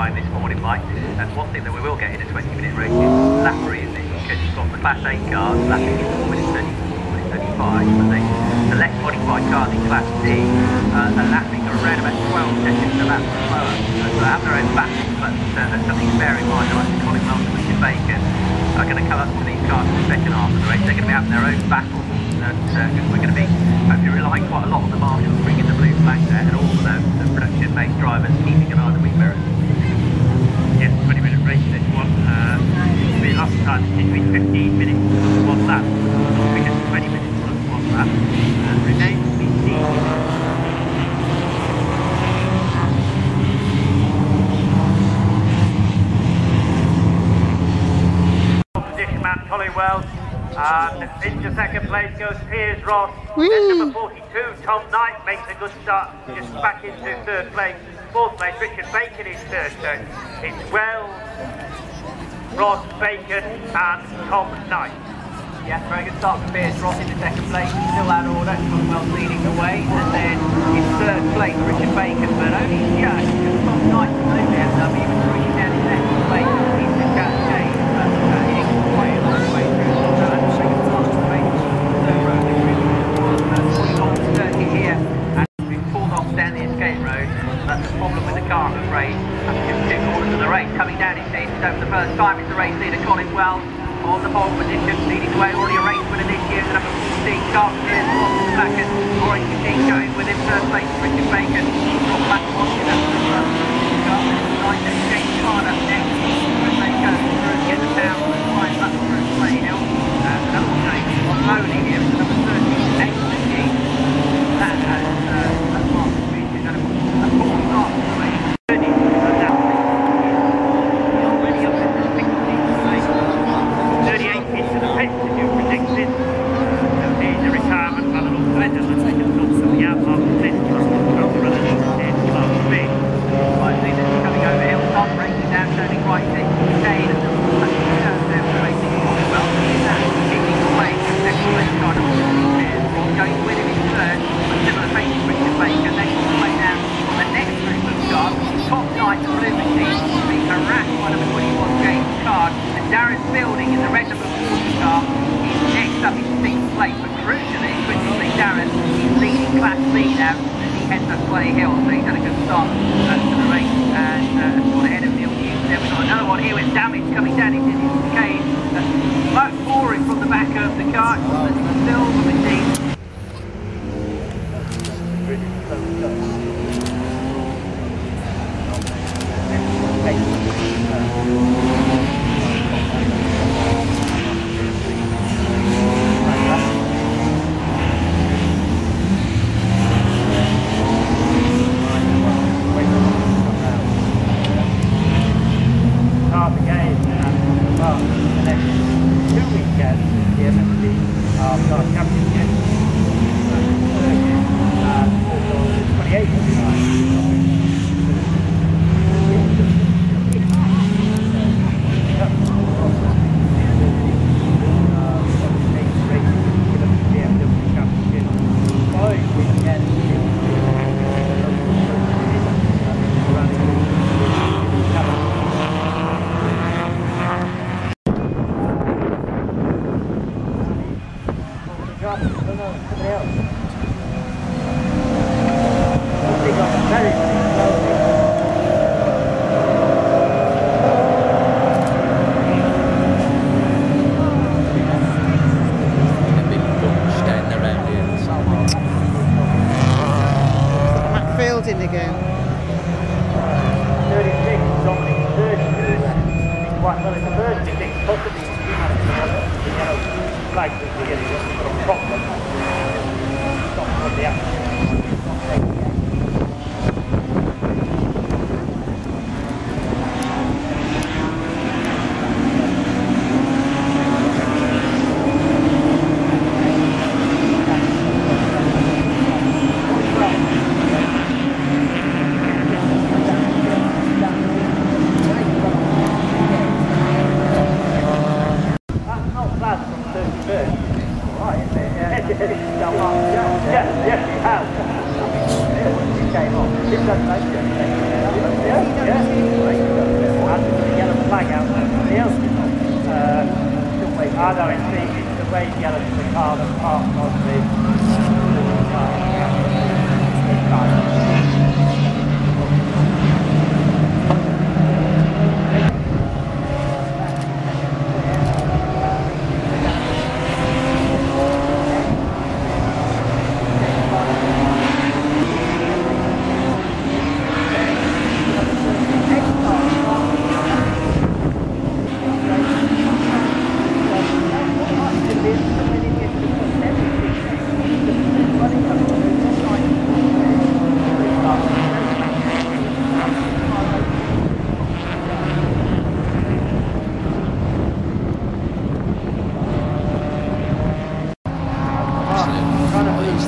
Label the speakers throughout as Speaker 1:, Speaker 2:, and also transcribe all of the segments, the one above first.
Speaker 1: qualifying this morning, Mike. And one thing that we will get in a 20 minute race is lap reasoning because you've got the Class 8 cars lapping in 4 minutes 34, minutes 35, but the, the less modified cars in Class D uh, are lapping around about 12 seconds a lap slower. So they have their own battle, but uh, that's something to bear in mind. Like Colin Wells and Richard Bacon are going to come up to these cars in the second half of the race. They're going to be having their own battle and uh, we're going to be hopefully relying quite a lot on the marshals bringing the blue flag there and all the, the production-based drivers keeping an eye on the wing mirrors.
Speaker 2: Yes, 20 minute race this one. Uh, the last time it seemed be 15 minutes plus one lap. We get 20 minutes plus one lap. Remains to be seen. Position man Colin Wells. And into second place goes Piers Ross. Then number 42, Tom Knight, makes a good start, just back into third place. Fourth place, Richard Bacon is third. So it's Wells, Ross, Bacon, and Tom Knight.
Speaker 1: Yeah, very good start for Piers Ross in the second place, still out of order, Commonwealth leading the way, and then in third place Richard Bacon, but only just Tom Knight from the BMW was pushing down in second place into Cascade, but uh, he didn't quite all the way through, so that's a very good start for Bacon. So, uh, they're really uh, pulling on the circuit here, and been pulled off down the escape road, that's the problem with the car, I'm afraid, after just two quarters of the race, coming down it seems, so for the first time it's the race leader Colin Wells, on the pole position, leading the way, already a race winner this year, the number 14, Charles Pierce, lost in the back end, Orange Machine going within third place, Richard Bacon, Rob back watching up to the front, get the town, climb up through Clay Hill, uh, another change on Loney here, it's number 13, X Machine, that has, uh, that's Mark Smith, is at a, a full start to the race, Thirty, and now, already up in the 16th place.
Speaker 2: 38 into the pits as you predicted. So here's the retirement van and also end of the second stop from the outlaw pit from the runner in Clark Smith.
Speaker 1: Right, see this is coming over hilltop, breaking down, turning right, taking the chain, and touching down there, racing quite well. He's that kicking away, second place car number 52, going to win him in third, a similar pace to Richard Bacon, then all the way down on the next group of cars, Tom Knight, the blue machine, being harassed by number 21, James Card, and Darren Fielding in the red number 40 car, is next up in sixth place, but crucially, critically, Darren is leading Class B now, he heads up Clay Hill, so he's had a good start uh, to the race, and uh, gone ahead of Neil Hughes. Then we've got another one. Here with damage coming down into his cage, smoke pouring from the back of the car, it's the machine.
Speaker 2: Start again and well, the next two weekends, the MSC uh, Start Championship, and also the 28th of July.
Speaker 3: a big bunch down around here.
Speaker 4: Macfield Indigo.
Speaker 2: 36, Dominic 32, quite well, it's a 36, possibly the yellow flag that we're getting a problem. Stop from the action. That's not bad from 31st. Right, isn't it? Yeah. Yes. And the flag out. The uh. I the, the yellow the car that's parked on the trying to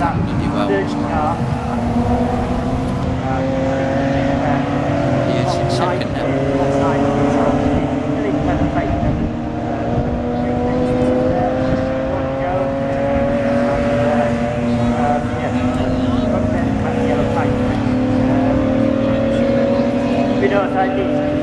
Speaker 2: believe that
Speaker 3: Bloody well. He is in this.